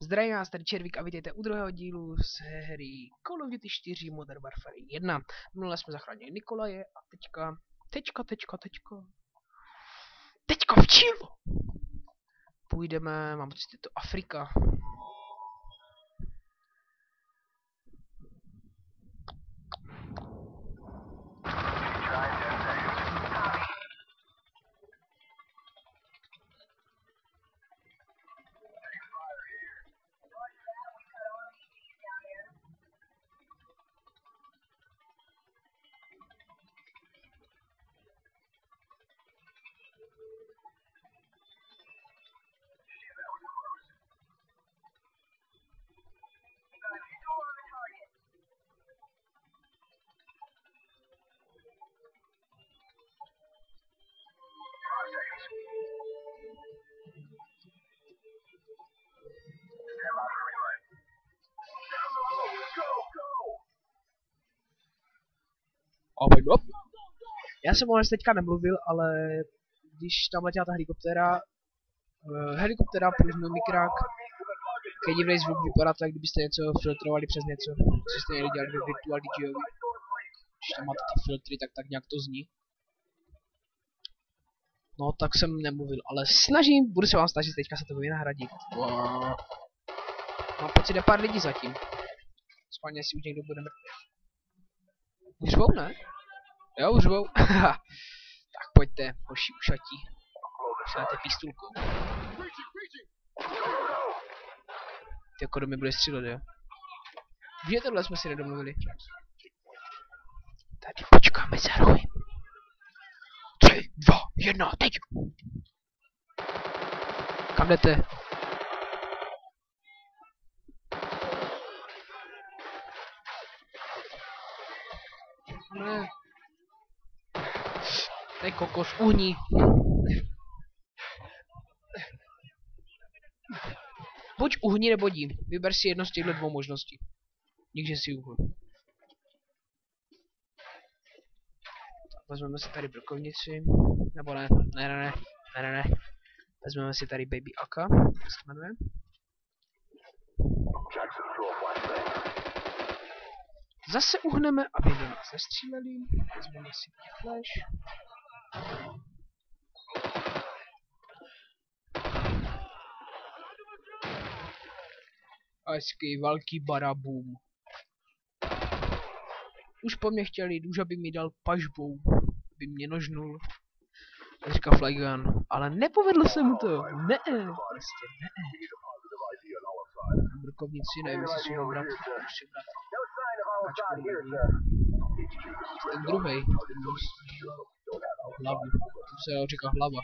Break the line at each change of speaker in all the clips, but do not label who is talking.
Zdravím vás, tady Červík a vítejte u druhého dílu z hry Call of Duty 4 Modern Warfare 1. Minule jsme zachránili Nikolaje a teďka, teďka, teďka, teďka, teďka v Chilu půjdeme, mám pocit, je to Afrika. Oh up. Já jsem o teďka nemluvil, ale když tam letěla ta helikoptéra, uh, helikoptéra plus můj mikrák, keď divnej zvuk vypadá tak, kdybyste něco filtrovali přes něco, co jste někdy dělali ve Virtual DJovi. Když tam máte ty filtry, tak tak nějak to zní. No, tak jsem nemluvil, ale snažím, budu se vám snažit teďka se to vynahradit. Mám pocit, je pár lidí zatím. Schválně si už někdo bude mrtvý. Už řvou, ne? Jo, už řvou. tak pojďte, hoši ušatí. Dostanete pistulkou. Ty jako do mě byly střílet, jo? Že tohle jsme si nedomluvili. Tady počkáme za rohy. Tři, dva, jedna, teď! Kam jdete? Ne. Tej kokos, uhni. Buď uhni nebo dím. Vyber si jedno z těchto dvou možností. Nikže si uhl. Vezmeme si tady brokovnici. Nebo ne, ne, ne, ne, ne, ne, ne. Vezmeme si tady Baby Aka, jak se jmenuje. Zase uhneme, aby do nás nestříleli. Vezmeme si flash. Hezký velký barabum. Už po mně chtěl jít, už aby mi dal pažbou. Aby mě nožnul. Říká Flygun. Ale nepovedlo se mu to. Ne, prostě ne. Brukovnici, nevím, jestli si ho. Už si brat. Ten druhý, ten hlavu, to se říká hlava.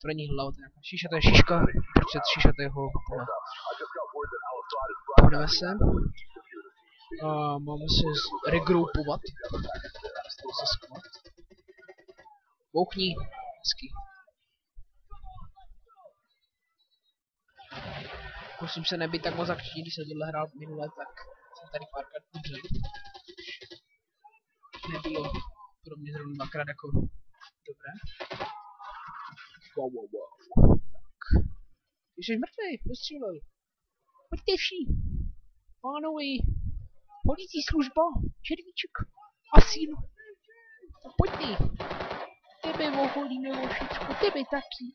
To není hlava, to je nějaká šiša, to je šiška protože šišatého pole. Půjdeme se. A máme se regroupovat. se. Bouchni. Hezky. Musím se nebýt tak moc akční, když jsem tohle hrál minule, tak tady párkrát umřel. Nebylo pro mě zrovna dvakrát jako dobré. Wow, wow, wow. Tak. Jsi mrtvý, dostřílel. Pojďte vší. Pánovi. Policí služba. Červíček. Asín. No pojďte. Tebe oholíme o všecko. Tebe taky.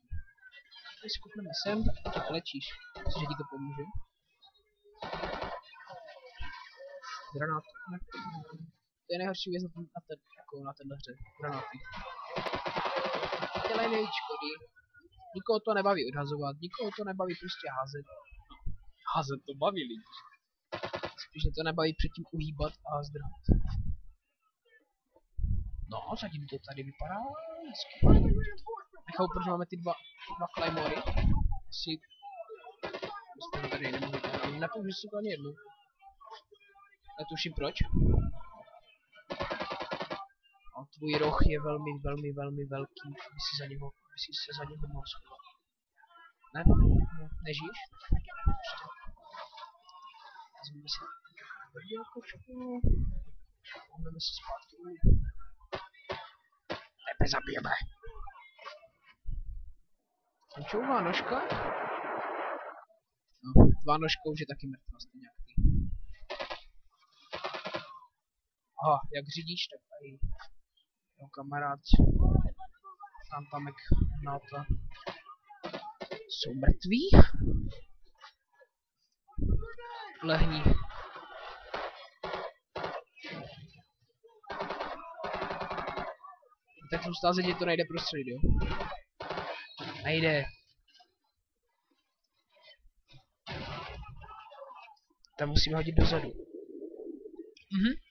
Tady skupneme sem. Ty lečíš. Myslíš, že ti to pomůže? Granát. To je nejhorší věc na, ten, na, ten, jako na tenhle hře. Granáty. Dělej nejvíc škody. Nikoho to nebaví odhazovat, nikoho to nebaví prostě házet. Házet to baví lidi. Spíš mě to nebaví předtím uhýbat a zdrhat. No, zatím to tady vypadá hezky. Nechal, protože máme ty dva, dva Claymory. Asi... Myslím, tady dělat. Nepoužiju si to ani jednu. Netuším proč. A tvůj roh je velmi, velmi, velmi velký, aby si za něho, aby si se za něho mohl schovat. Ne? ne? Nežiješ? Ještě. Vezmeme si brdělkočku. Vezmeme si zpátky. Tebe zabijeme. Tam čouvá nožka. No, dva nožka už je taky mrtvá stejně jak ty. Aha, jak řídíš, tak tady jo, kamarád tam tamek Nata jsou mrtví. Lehni. Tak jsem stál to nejde prostředit, jo? Nejde. Tam musíme hodit dozadu. Mhm.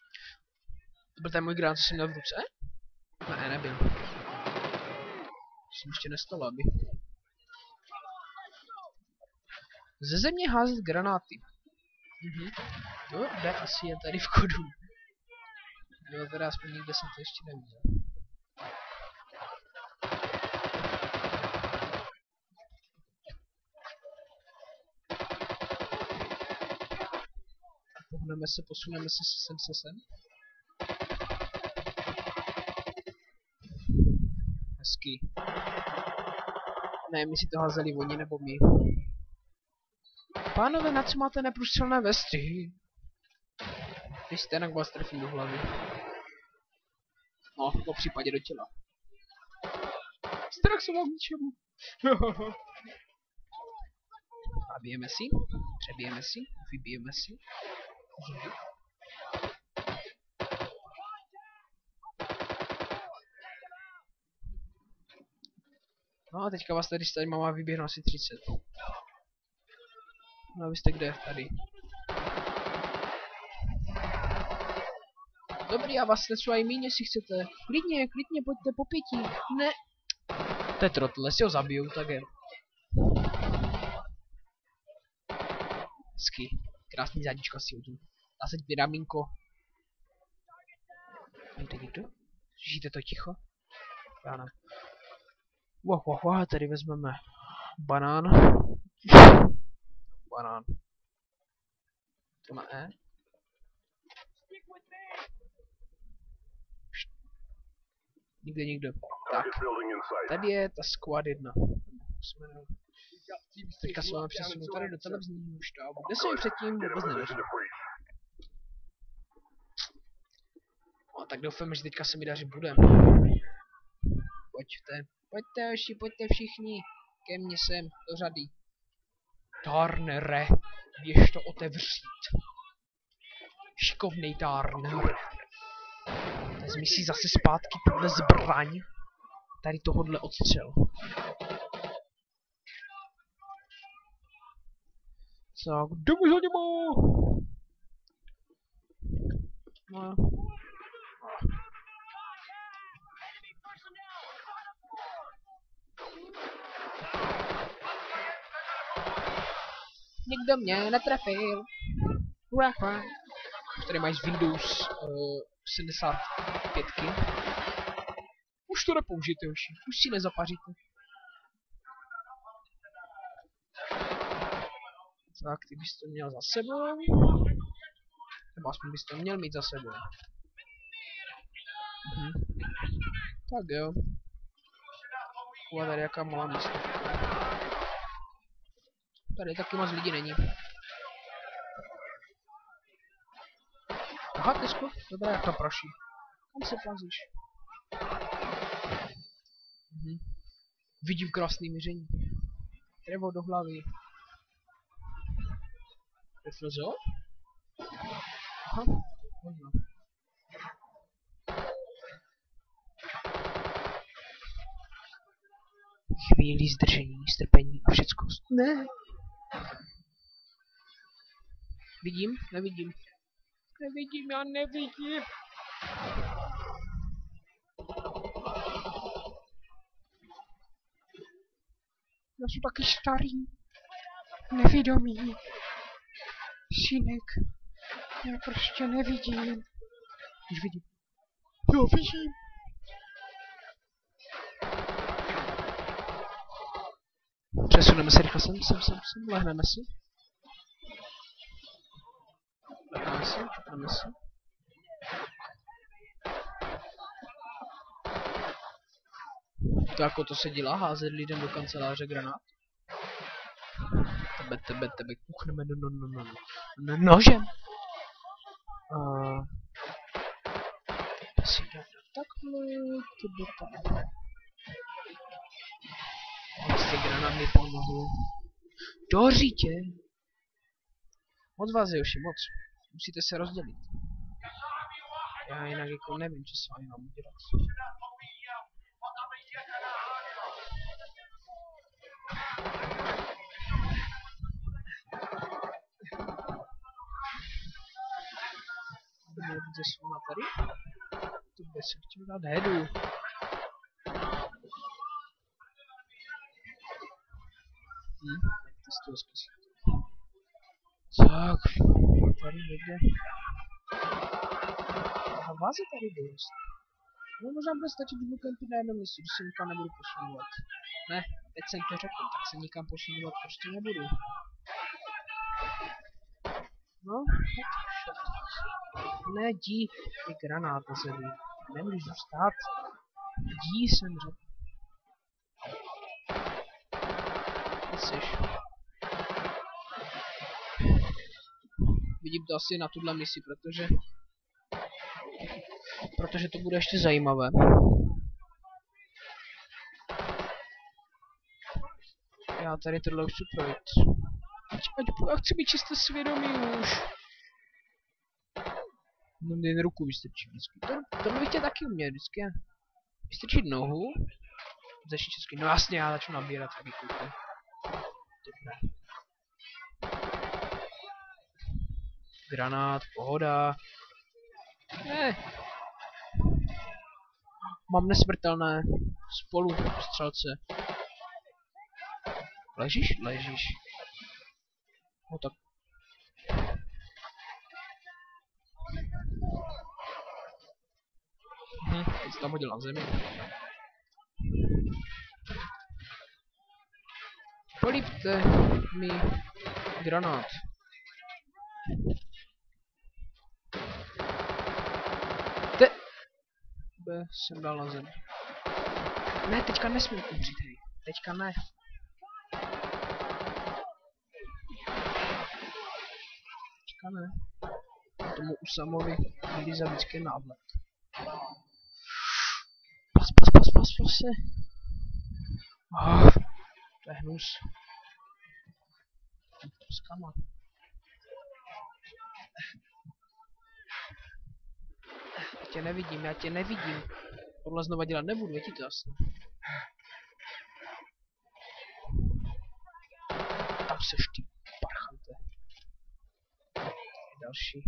To byl ten můj grán, co jsem měl v ruce? Ne, nebyl. To jsem ještě nestalo, aby. Ze země házet granáty. Mhm. No, kde asi je tady v kodu. No, teda aspoň někde jsem to ještě neviděl. Pohneme se, posuneme se sem se sem. Ne, my si to házeli oni nebo my. Pánové, na co máte neprůstřelné vesty? Když jste jinak vás trefím do hlavy. No, po případě do těla. Strach se vám ničemu. Zabijeme si, přebijeme si, vybijeme si. No a teďka vás tady, tady má vyběhnout asi 30. No a vy jste kde? Tady. Dobrý, já vás slecu i míň, jestli chcete. Klidně, klidně, pojďte po pěti. Ne. To je trotl, jestli ho zabiju, tak je. Hezky. Krásný zádičko si hodím. Nasaď pyramínko. Víte někdo? Slyšíte to ticho? Já ne. Wow, wow, wow, tady vezmeme banán. Banán. To má E. Nikde nikdo. Tak. Tady je ta squad jedna. Jsme Teďka se máme přesunout tady do televizního štábu. Kde jsem předtím vůbec nevěřil. No, tak doufám, že teďka se mi daří bude. Pojďte. Pojďte, oši, pojďte všichni. Ke mně sem, do řady. Tarnere, běž to otevřít. Šikovnej Tarner. Vezmi si zase zpátky tuhle zbraň. Tady tohodle odstřel. Tak, jdeme za něma! No. Nikdo mě netrefil. Uraha. Tady máš Windows uh, 75. Už to nepoužijte, hoši. Už si nezapaříte. Tak, ty bys to měl za sebou. Nebo aspoň bys to měl mít za sebou. Mhm. Tak jo. Uva tady jaká malá místo. Tady taky moc lidí není. Aha, Tesko, dobrá, jak to praší. Kam se plazíš? Mhm. Vidím krásný míření. Trevo do hlavy. FZO? Aha, možná. Chvíli zdržení, strpení a všecko. Ne. Vidím? Nevidím. Nevidím, já nevidím. Já jsem taky starý. Nevědomý. Synek. Já prostě nevidím. Už vidím. Jo, vidím. Přesuneme se rychle sem, sem, sem, sem, lehneme si. Si. To jako to se dělá, házet lidem do kanceláře granát? Tebe, tebe, tebe, kuchneme no, no, no, no, no, nožem. Uh, si takhle, tebe tam. Prostě granát mi pomohou. Do řítě. Moc vás je už moc. Musíte se rozdělit. Já jinak jako nevím, co s vámi mám udělat. Kde jsou tady? To by se chtěl dát headu. Hm, tak to z toho zkusím. Tak, tady někde. A vás je tady dost. No možná bude stačit vybukenty na jednom místě, když se nikam nebudu posunovat. Ne, teď jsem to řekl, tak se nikam posunovat prostě nebudu. No. Ne, dí, je granát na zemi. Nemůžeš zůstat. Dí jsem řekl. Jsi? Vidím to asi na tuhle misi, protože... Protože to bude ještě zajímavé. Já tady tohle už chci projít. Ať, ať, já chci být čisté svědomí už. No jen ruku vystrčím vždycky. To, to bych chtěl taky umět vždycky. Vystrčit nohu. Začít česky. No jasně, já začnu nabírat taky kluky. Granát, pohoda. Ne. Mám nesmrtelné. Spolu střelce. Ležíš? Ležíš. No tak. Hm, teď tam hodil na zemi. Polípte mi granát. Jsem dal na zem. Ne, teďka nesmím umřít, hej. Teďka ne. Teďka ne. Tomu Usamovi vylíza vždycky náhled. Pas, pas, pas, pas, pas se. Oh, to je hnus. Skama. Já tě nevidím, já tě nevidím. Tohle znova dělat nebudu, je ti to jasné. Tam seš ty parchante. Další.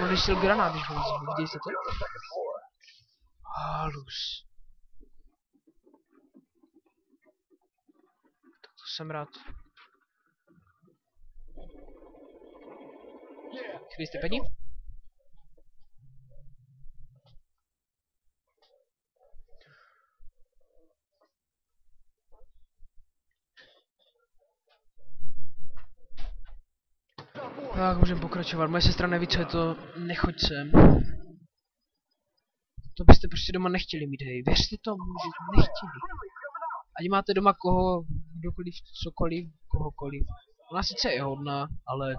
No když šel granát, když ho viděli jste to? Halus. Tak to jsem rád. Chvíli jste pení? Tak, můžeme pokračovat. Moje sestra neví, co je to nechoď sem. To byste prostě doma nechtěli mít, hej. Věřte tomu, že nechtěli. Ať máte doma koho, kdokoliv, cokoliv, kohokoliv. Ona sice je hodná, ale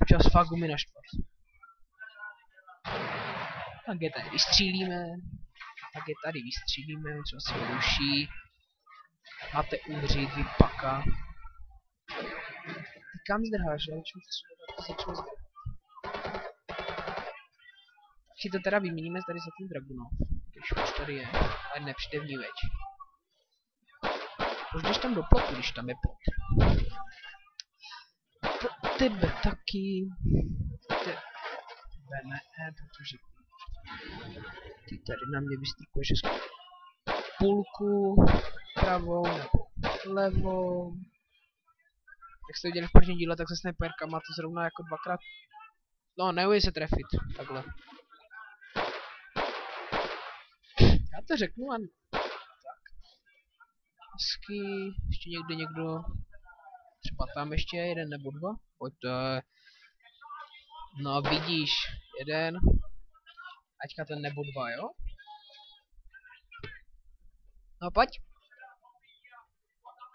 občas fakt umí naštvat. Tak je tady vystřílíme. Tak je tady vystřílíme, co se ruší. Máte umřít, vy paka. Kam zdrháš, já střílet, ty začnu zdrhat. Si to teda vyměníme tady za ten Dragunov, když už tady je, ale nepřijde v ní veď. Už jdeš tam do plotu, když tam je plot. Pro tebe taky. Tebe ne, protože ty tady na mě vystrkuješ půlku pravou nebo levou. Jak jste viděli v prvním díle, tak se sniperka má to zrovna jako dvakrát... No, neumí se trefit, takhle. Já to řeknu a... Tak. Hezky, ještě někde někdo... Třeba tam ještě jeden nebo dva? Pojďte. No vidíš, jeden. Aťka ten nebo dva, jo? No pojď.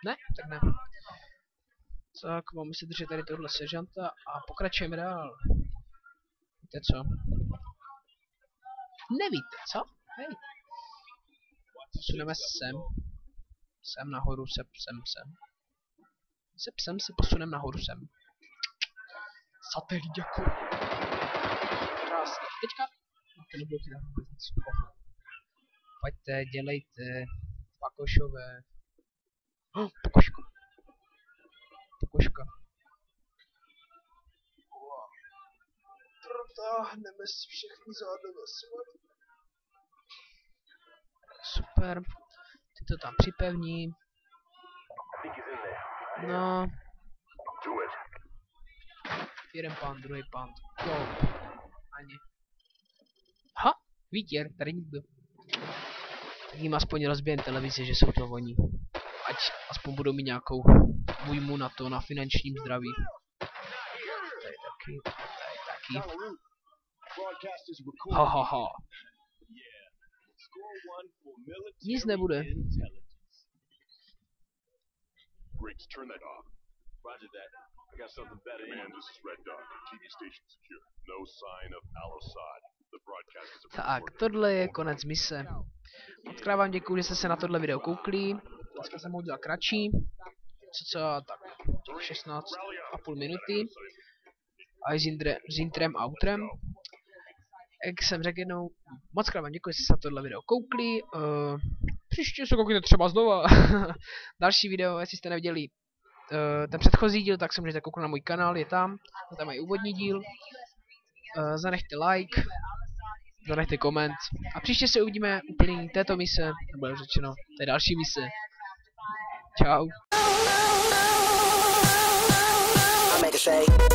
Ne? Tak ne. Tak, máme si držet tady tohle sežanta a pokračujeme dál. Víte co? Nevíte co? Hej. Posuneme sem. Sem nahoru, sem, sem, sem. Se psem se posunem nahoru sem. Satelit jako. Krásně. Teďka. No, to nic. Pojďte, dělejte. Pakošové. Oh, pokoško. Protáhneme si všechny zádové svaly. Super. Ty to tam připevní. No. Jeden pán, druhý pán. Go. Ani. Ha? Vítěr, tady nikdo. Tak aspoň rozbijem televizi, že jsou to oni. Ať aspoň budou mít nějakou újmu na to, na finančním zdraví. Tady taky, tady taky. Ha ha ha. Nic nebude.
Griggs, turn that off.
Roger that. I got something better.
Command, this is Red Dot. TV station secure. No sign of Al-Assad. The broadcast is a
Tak, tohle je konec mise. Moc krát vám děkuji, že jste se na tohle video koukli. Dneska jsem ho udělal kratší. Co co, tak 16 a půl minuty. A i s intrem a outrem jak jsem řekl jednou, moc krát vám děkuji, že jste se tohle video koukli. Uh, příště se koukněte třeba znova. Další video, jestli jste neviděli uh, ten předchozí díl, tak se můžete kouknout na můj kanál, je tam. Je tam mají úvodní díl. Uh, zanechte like, zanechte koment. A příště se uvidíme úplně této mise, nebo řečeno, té další mise. Čau. make a shake.